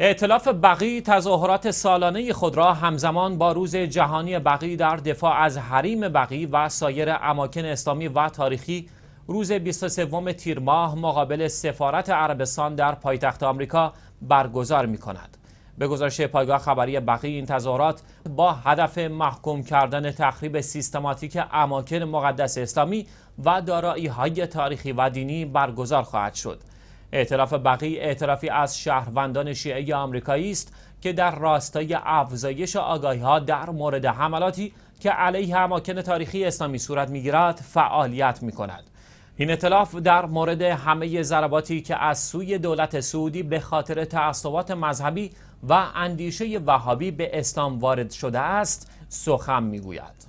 ائتلاف بقی تظاهرات سالانه خود را همزمان با روز جهانی بقی در دفاع از حریم بقی و سایر اماکن اسلامی و تاریخی روز 23 تیر ماه مقابل سفارت عربستان در پایتخت آمریکا برگزار می کند. به گزارش پایگاه خبری بقی این تظاهرات با هدف محکوم کردن تخریب سیستماتیک اماکن مقدس اسلامی و دارایی های تاریخی و دینی برگزار خواهد شد. اعتراف بقی اعترافی از شهروندان شیعه آمریکایی است که در راستای افزایش آگاهی ها در مورد حملاتی که علیه اماکن تاریخی اسلامی صورت می‌گیرد فعالیت می کند. این اطلاف در مورد همه ضرباتی که از سوی دولت سعودی به خاطر تعصبات مذهبی و اندیشه وهابی به اسلام وارد شده است سخن می‌گوید.